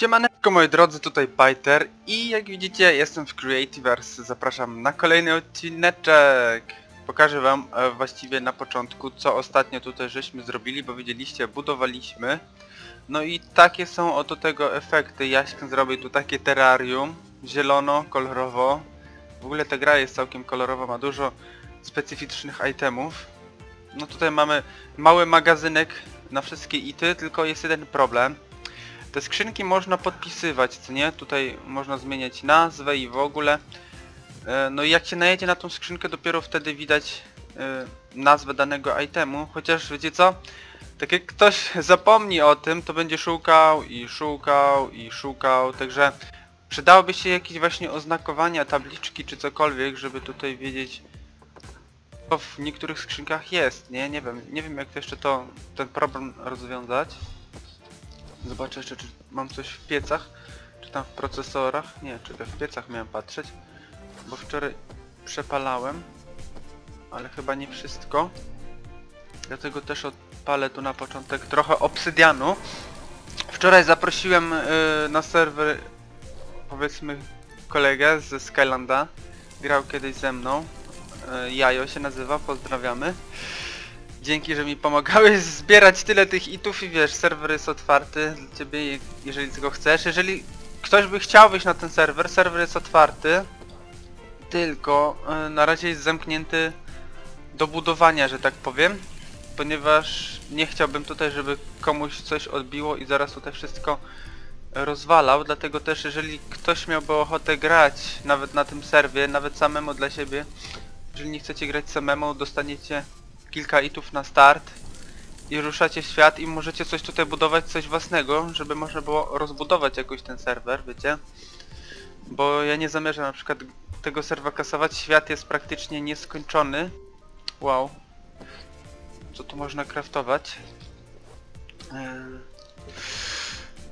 Siemaneczko moi drodzy, tutaj Biter i jak widzicie jestem w Creativerse, zapraszam na kolejny odcineczek. Pokażę wam e, właściwie na początku co ostatnio tutaj żeśmy zrobili, bo widzieliście budowaliśmy. No i takie są oto tego efekty, Jaśkę zrobił tu takie terrarium, zielono, kolorowo. W ogóle ta gra jest całkiem kolorowa, ma dużo specyficznych itemów. No tutaj mamy mały magazynek na wszystkie ity, tylko jest jeden problem. Te skrzynki można podpisywać, co nie? Tutaj można zmieniać nazwę i w ogóle. E, No i jak się najedzie na tą skrzynkę, dopiero wtedy widać e, nazwę danego itemu. Chociaż wiecie co? Tak jak ktoś zapomni o tym, to będzie szukał i szukał i szukał, także przydałoby się jakieś właśnie oznakowania, tabliczki czy cokolwiek, żeby tutaj wiedzieć co w niektórych skrzynkach jest, nie? Nie wiem, nie wiem jak to jeszcze to, ten problem rozwiązać. Zobaczę jeszcze, czy mam coś w piecach, czy tam w procesorach. Nie, czekaj, w piecach miałem patrzeć, bo wczoraj przepalałem, ale chyba nie wszystko. Dlatego też odpalę tu na początek trochę obsydianu. Wczoraj zaprosiłem yy, na serwer, powiedzmy, kolegę ze Skylanda. Grał kiedyś ze mną. Yy, Jajo się nazywa, pozdrawiamy. Dzięki, że mi pomagałeś zbierać tyle tych itów i wiesz, serwer jest otwarty dla ciebie, jeżeli tego chcesz. Jeżeli ktoś by chciał wyjść na ten serwer, serwer jest otwarty, tylko e, na razie jest zamknięty do budowania, że tak powiem, ponieważ nie chciałbym tutaj, żeby komuś coś odbiło i zaraz tutaj wszystko rozwalał, dlatego też jeżeli ktoś miałby ochotę grać nawet na tym serwie, nawet samemu dla siebie, jeżeli nie chcecie grać samemu, dostaniecie kilka itów na start i ruszacie w świat i możecie coś tutaj budować, coś własnego, żeby można było rozbudować jakoś ten serwer, wiecie? Bo ja nie zamierzam na przykład tego serwa kasować, świat jest praktycznie nieskończony. Wow. Co tu można craftować? Eee,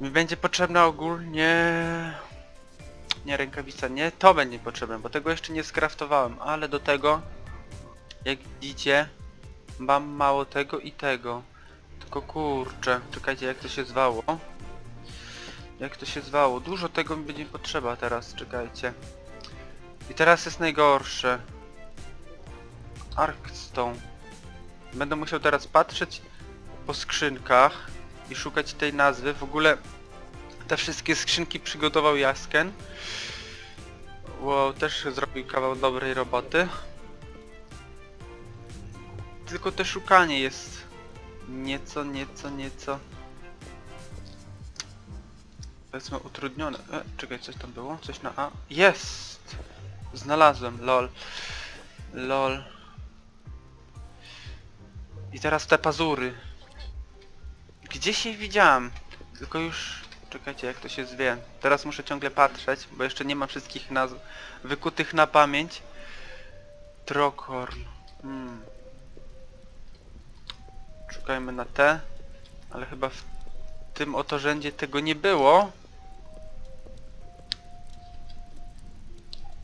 Mi będzie potrzebna ogólnie... Nie, rękawica, nie, to będzie potrzebne, bo tego jeszcze nie skraftowałem, ale do tego, jak widzicie, Mam mało tego i tego. Tylko kurczę, czekajcie jak to się zwało. Jak to się zwało? Dużo tego mi będzie potrzeba teraz, czekajcie. I teraz jest najgorsze. Arkstone. Będę musiał teraz patrzeć po skrzynkach i szukać tej nazwy. W ogóle te wszystkie skrzynki przygotował Jasken. Wow, też zrobił kawał dobrej roboty tylko to szukanie jest nieco, nieco, nieco powiedzmy utrudnione. E, czekaj, coś tam było? Coś na A? Jest! Znalazłem, lol. Lol. I teraz te pazury. Gdzieś je widziałem. Tylko już... Czekajcie, jak to się zwie. Teraz muszę ciągle patrzeć, bo jeszcze nie mam wszystkich nazw wykutych na pamięć. Trokorn. Hmm. Szukajmy na T, ale chyba w tym oto rzędzie tego nie było.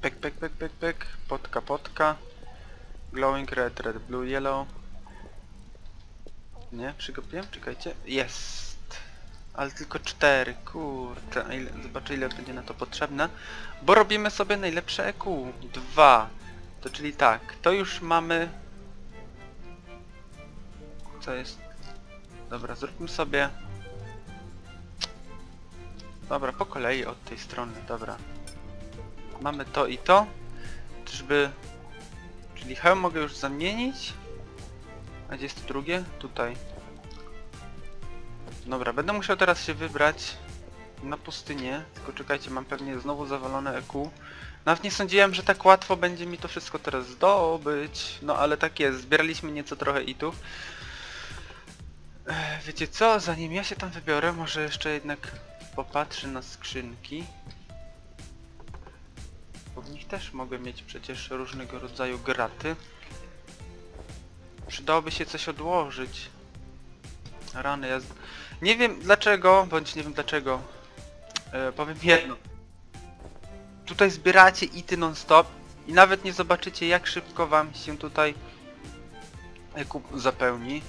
Pek, pek, pek, pek, pek, potka, potka. Glowing red, red, blue, yellow. Nie, przygopiłem? Czekajcie. Jest! Ale tylko cztery, kurczę. Ile, zobaczę ile będzie na to potrzebne. Bo robimy sobie najlepsze EQ. Dwa. To czyli tak, to już mamy co jest... Dobra, zróbmy sobie... Dobra, po kolei od tej strony, dobra. Mamy to i to. Czyżby... Czyli hełm mogę już zamienić. A gdzie jest to drugie? Tutaj. Dobra, będę musiał teraz się wybrać na pustynię. Tylko czekajcie, mam pewnie znowu zawalone EQ. Nawet nie sądziłem, że tak łatwo będzie mi to wszystko teraz zdobyć. No ale tak jest, zbieraliśmy nieco trochę itów. Wiecie co, zanim ja się tam wybiorę, może jeszcze jednak popatrzę na skrzynki. Bo w nich też mogę mieć przecież różnego rodzaju graty. Przydałoby się coś odłożyć. Rany, ja... Nie wiem dlaczego, bądź nie wiem dlaczego. E, powiem jedno. Tutaj zbieracie ity non-stop i nawet nie zobaczycie jak szybko wam się tutaj kup zapełni.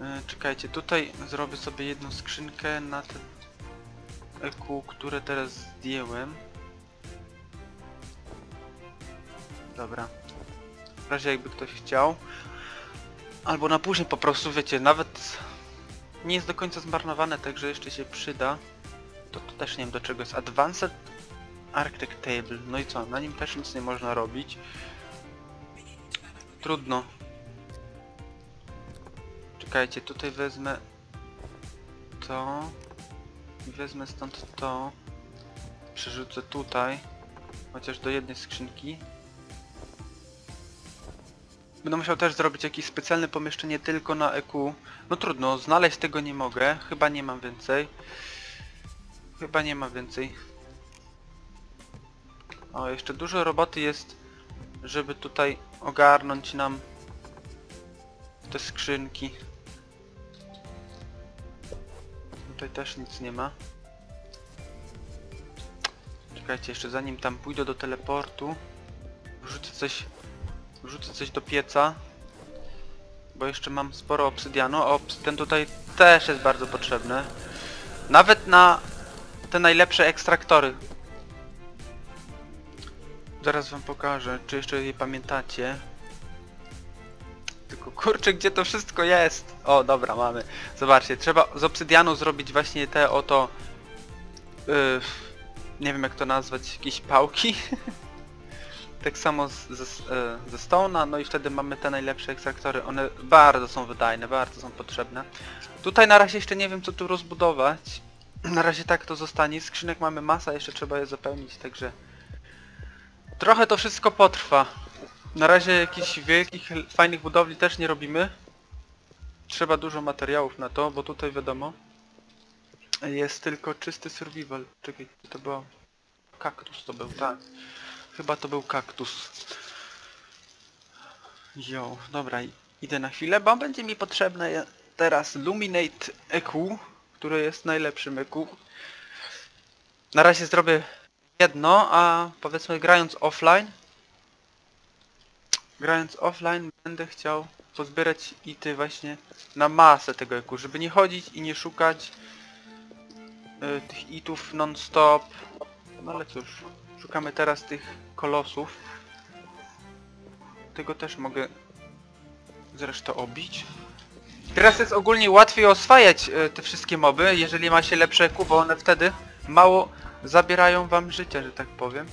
E, czekajcie, tutaj zrobię sobie jedną skrzynkę na te... EQ, które teraz zdjęłem. Dobra. W razie jakby ktoś chciał. Albo na później po prostu, wiecie, nawet nie jest do końca zmarnowane, także jeszcze się przyda. To, to też nie wiem do czego jest. Advanced Arctic Table. No i co? Na nim też nic nie można robić. Trudno. Czekajcie, tutaj wezmę to. I wezmę stąd to. Przerzucę tutaj. Chociaż do jednej skrzynki. Będę musiał też zrobić jakieś specjalne pomieszczenie tylko na EQ. No trudno, znaleźć tego nie mogę. Chyba nie mam więcej. Chyba nie ma więcej. O, jeszcze dużo roboty jest, żeby tutaj ogarnąć nam te skrzynki. Tutaj też nic nie ma. Czekajcie, jeszcze zanim tam pójdę do teleportu, wrzucę coś, wrzucę coś do pieca, bo jeszcze mam sporo obsydianu, a obsydian tutaj też jest bardzo potrzebny. Nawet na te najlepsze ekstraktory. Zaraz wam pokażę, czy jeszcze je pamiętacie. Tylko kurczę, gdzie to wszystko jest? O, dobra, mamy. Zobaczcie, trzeba z obsydianu zrobić właśnie te oto... Yy, nie wiem jak to nazwać, jakieś pałki. tak samo z, ze, yy, ze Stone'a, no i wtedy mamy te najlepsze ekstraktory. One bardzo są wydajne, bardzo są potrzebne. Tutaj na razie jeszcze nie wiem co tu rozbudować. Na razie tak to zostanie. Skrzynek mamy masa, jeszcze trzeba je zapełnić, także... Trochę to wszystko potrwa. Na razie jakichś wielkich, fajnych budowli też nie robimy. Trzeba dużo materiałów na to, bo tutaj wiadomo jest tylko czysty survival. Czekaj, to było... Kaktus to był, tak. Chyba to był kaktus. Jo, dobra, idę na chwilę, bo będzie mi potrzebne teraz Luminate EQ, który jest najlepszym EQ. Na razie zrobię jedno, a powiedzmy grając offline grając offline będę chciał pozbierać ity właśnie na masę tego eku, żeby nie chodzić i nie szukać y, tych itów non-stop. No ale cóż, szukamy teraz tych kolosów. Tego też mogę zresztą obić. Teraz jest ogólnie łatwiej oswajać y, te wszystkie moby, jeżeli ma się lepsze eku, bo one wtedy mało zabierają wam życia, że tak powiem.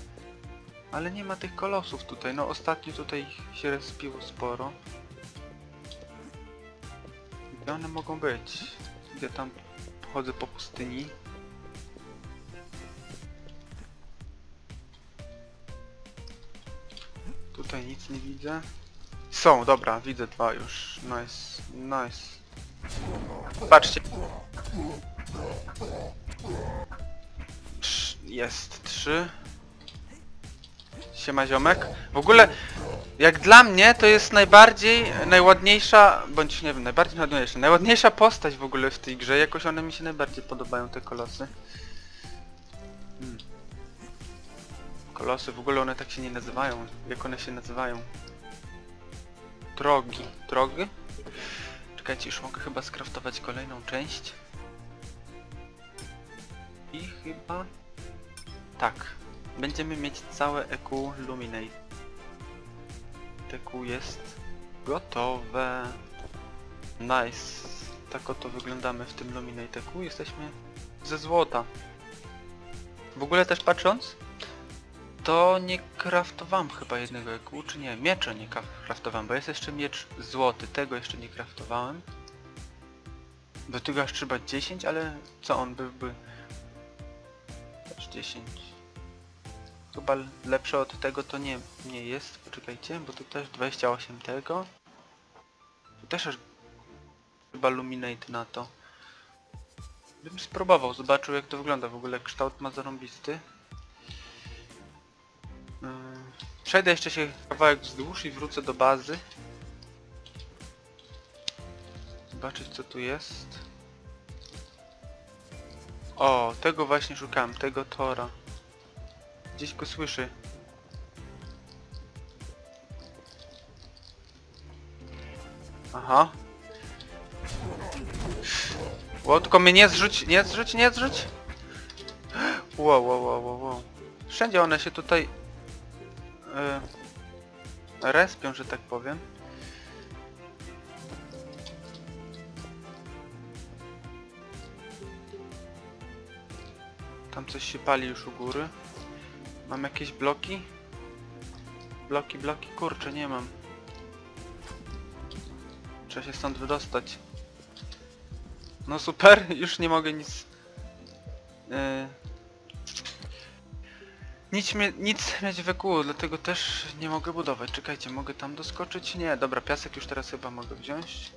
Ale nie ma tych kolosów tutaj, no ostatnio tutaj się respiło sporo. Gdzie one mogą być? Gdzie tam chodzę po pustyni? Tutaj nic nie widzę. Są, dobra, widzę dwa już. Nice, nice. Patrzcie. Trz jest trzy. Siema ziomek. W ogóle, jak dla mnie, to jest najbardziej, najładniejsza, bądź nie wiem, najbardziej najładniejsza, najładniejsza postać w ogóle w tej grze. Jakoś one mi się najbardziej podobają, te kolosy. Hmm. Kolosy, w ogóle one tak się nie nazywają. Jak one się nazywają? Drogi. Drogi? Czekajcie, już mogę chyba skraftować kolejną część. I chyba... Tak. Będziemy mieć całe EQ Luminate. EQ jest gotowe. Nice. Tak oto wyglądamy w tym Luminate EQ. Jesteśmy ze złota. W ogóle też patrząc, to nie kraftowałem chyba jednego EQ, czy nie? Miecza nie kraftowałem, bo jest jeszcze miecz złoty. Tego jeszcze nie kraftowałem. Do tego aż trzeba 10, ale co on byłby? 10 chyba lepsze od tego to nie, nie jest. Poczekajcie, bo tu też 28 tego. Tu też aż chyba Luminate na to. Bym spróbował, zobaczył jak to wygląda. W ogóle kształt ma zarąbisty. Yy, przejdę jeszcze się kawałek wzdłuż i wrócę do bazy. Zobaczyć co tu jest. O, tego właśnie szukałem, tego Tora. Gdzieś go słyszy. Aha. O, tylko mnie nie zrzuć, nie zrzuć, nie zrzuć. Wow, wow, wow, wow, wow. Wszędzie one się tutaj... Yy, respią, że tak powiem. Tam coś się pali już u góry. Mam jakieś bloki? Bloki, bloki? Kurczę, nie mam. Trzeba się stąd wydostać. No super, już nie mogę nic... Yy, nic, mie nic mieć wokół, dlatego też nie mogę budować. Czekajcie, mogę tam doskoczyć? Nie, dobra, piasek już teraz chyba mogę wziąć.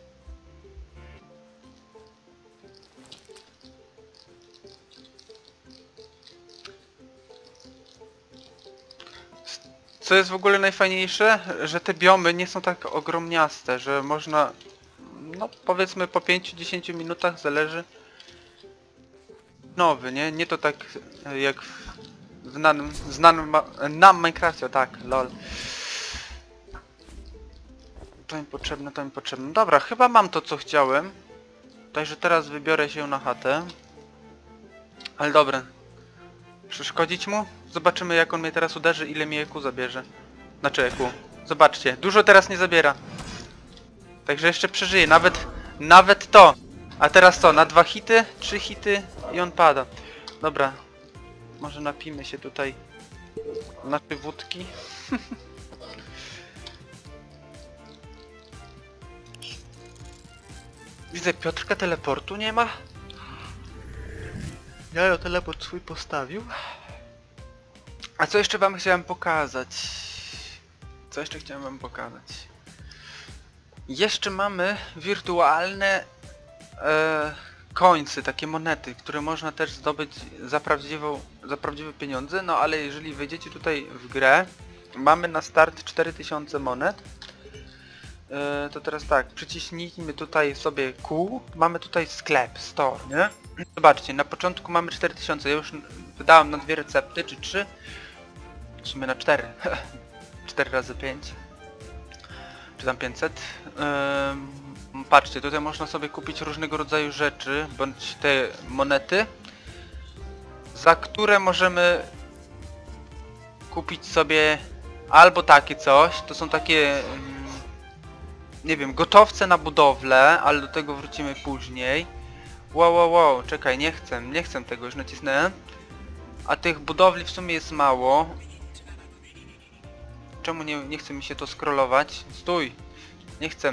Co jest w ogóle najfajniejsze? Że te biomy nie są tak ogromniaste, że można, no powiedzmy po 5-10 minutach zależy. Nowy, nie? Nie to tak e, jak w znanym, znanym nam Minecrafcie, tak, lol. To mi potrzebne, to mi potrzebne. Dobra, chyba mam to co chciałem. Także teraz wybiorę się na chatę. Ale dobra. Przeszkodzić mu? Zobaczymy jak on mnie teraz uderzy, ile mi EQ zabierze. Znaczy EQ. Zobaczcie, dużo teraz nie zabiera. Także jeszcze przeżyje, nawet, nawet to. A teraz co, na dwa hity, trzy hity i on pada. Dobra. Może napijmy się tutaj naszej wódki. Widzę, Piotrka teleportu nie ma. Ja teleport swój postawił. A co jeszcze wam chciałem pokazać? Co jeszcze chciałem wam pokazać? Jeszcze mamy wirtualne e, końcy, takie monety, które można też zdobyć za, prawdziwą, za prawdziwe pieniądze, no ale jeżeli wejdziecie tutaj w grę, mamy na start 4000 monet. E, to teraz tak, przyciśnijmy tutaj sobie Q, mamy tutaj sklep, store, nie? Zobaczcie, na początku mamy 4000, ja już wydałem na dwie recepty, czy trzy, w sumie na 4. 4 razy 5. Czy tam 500. Ym, patrzcie, tutaj można sobie kupić różnego rodzaju rzeczy, bądź te monety, za które możemy kupić sobie albo takie coś, to są takie, nie wiem, gotowce na budowlę, ale do tego wrócimy później. Wow, wow, wow, czekaj, nie chcę, nie chcę tego, już nacisnąłem. A tych budowli w sumie jest mało. Czemu nie, nie chce mi się to scrollować? Stój! Nie chcę.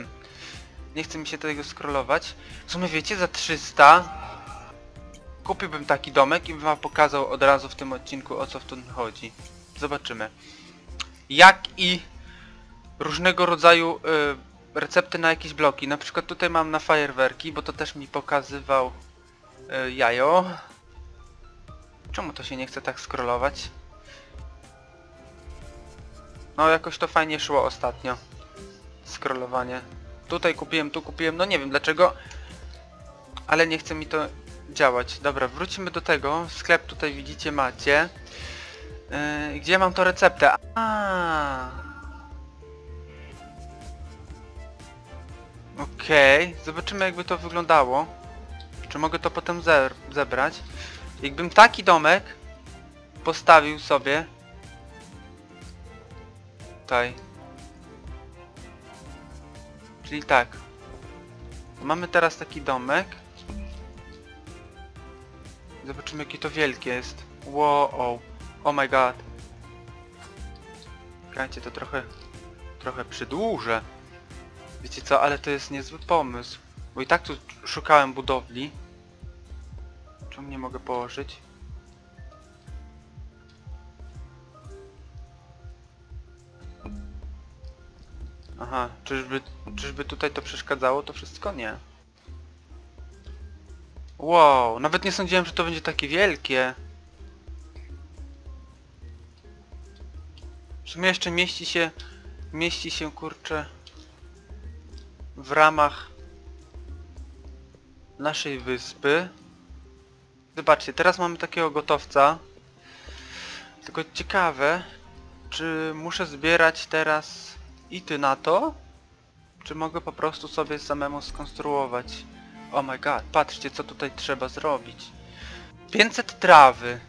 Nie chce mi się tego scrollować. W sumie wiecie, za 300 kupiłbym taki domek i bym wam pokazał od razu w tym odcinku o co w tym chodzi. Zobaczymy. Jak i różnego rodzaju y, recepty na jakieś bloki. Na przykład tutaj mam na fajerwerki, bo to też mi pokazywał y, jajo. Czemu to się nie chce tak scrollować? No jakoś to fajnie szło ostatnio. Scrollowanie. Tutaj kupiłem, tu kupiłem, no nie wiem dlaczego. Ale nie chce mi to działać. Dobra, wrócimy do tego. Sklep tutaj widzicie macie. Yy, gdzie mam to receptę? Okej, okay. zobaczymy jakby to wyglądało. Czy mogę to potem ze zebrać? Jakbym taki domek postawił sobie tutaj. Czyli tak. Mamy teraz taki domek. Zobaczymy jakie to wielkie jest. Wow. Oh my god. Czekajcie, to trochę... Trochę przydłużę. Wiecie co, ale to jest niezły pomysł. Bo i tak tu szukałem budowli. Czemu nie mogę położyć? Aha, czyżby, czyżby tutaj to przeszkadzało? To wszystko? Nie. Wow, nawet nie sądziłem, że to będzie takie wielkie. W sumie jeszcze mieści się, mieści się kurczę w ramach naszej wyspy. Zobaczcie, teraz mamy takiego gotowca. Tylko ciekawe, czy muszę zbierać teraz i ty na to? Czy mogę po prostu sobie samemu skonstruować? Oh my god, patrzcie co tutaj trzeba zrobić. 500 trawy.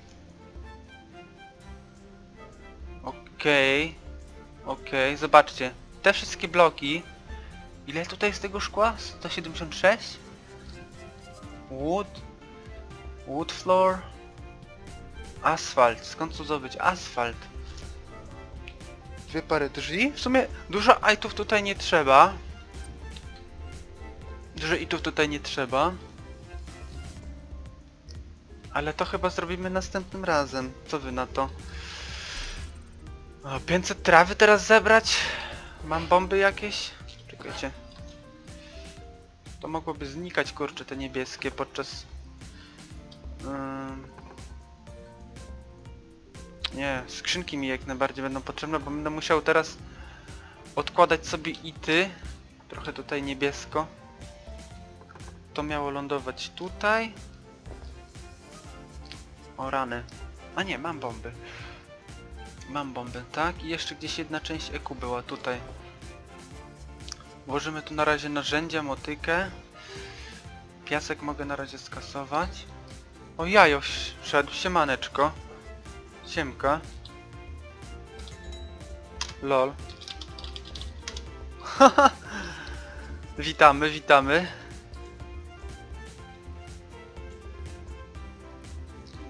Okej. Okej, zobaczcie. Te wszystkie bloki. Ile tutaj jest tego szkła? 176? Wood. Wood floor. Asfalt. Skąd tu zdobyć asfalt? Dwie pary drzwi. W sumie dużo itów tutaj nie trzeba. Dużo itów tutaj nie trzeba. Ale to chyba zrobimy następnym razem. Co wy na to? O, 500 trawy teraz zebrać? Mam bomby jakieś? Czekajcie. To mogłoby znikać, kurczę, te niebieskie podczas... Ym... Nie, skrzynki mi jak najbardziej będą potrzebne, bo będę musiał teraz odkładać sobie ity. Trochę tutaj niebiesko. To miało lądować tutaj. O rany. A nie, mam bomby. Mam bomby, tak? I jeszcze gdzieś jedna część eku była tutaj. Włożymy tu na razie narzędzia, motykę. Piasek mogę na razie skasować. O jajo wszedł, siemaneczko. Siemka. Lol. witamy, witamy.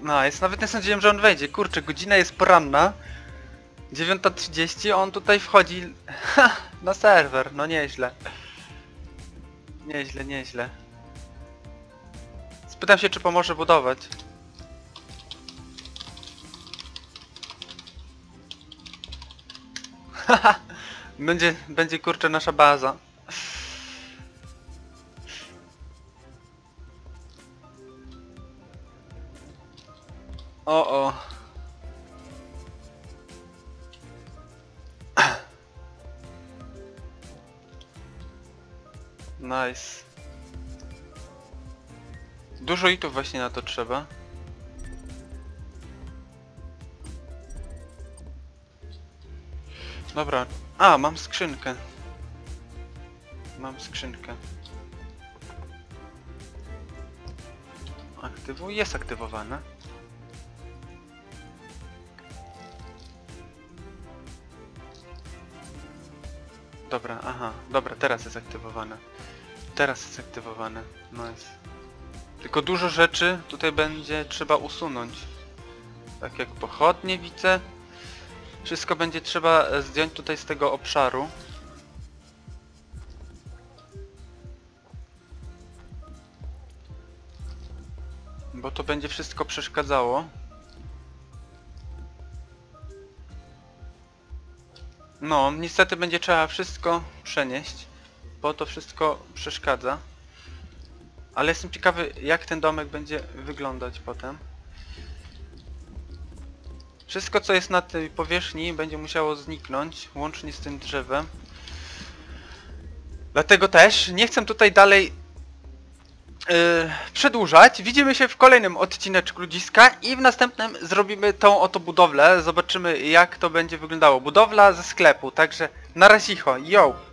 No, jest nawet nie sądziłem, że on wejdzie. Kurczę, godzina jest poranna. 9.30, on tutaj wchodzi na serwer. No nieźle. Nieźle, nieźle. Spytam się, czy pomoże budować. będzie, będzie kurczę nasza baza. O o. Nice. Dużo itów właśnie na to trzeba. Dobra. A, mam skrzynkę. Mam skrzynkę. Aktywuj, jest aktywowane. Dobra, aha, dobra, teraz jest aktywowane. Teraz jest aktywowane. Nice. Tylko dużo rzeczy tutaj będzie trzeba usunąć. Tak jak pochodnie widzę. Wszystko będzie trzeba e, zdjąć tutaj z tego obszaru. Bo to będzie wszystko przeszkadzało. No, niestety będzie trzeba wszystko przenieść, bo to wszystko przeszkadza. Ale jestem ciekawy, jak ten domek będzie wyglądać potem. Wszystko, co jest na tej powierzchni, będzie musiało zniknąć, łącznie z tym drzewem. Dlatego też nie chcę tutaj dalej yy, przedłużać. Widzimy się w kolejnym odcineczku Ludziska i w następnym zrobimy tą oto budowlę. Zobaczymy jak to będzie wyglądało. Budowla ze sklepu, także na razie, yo!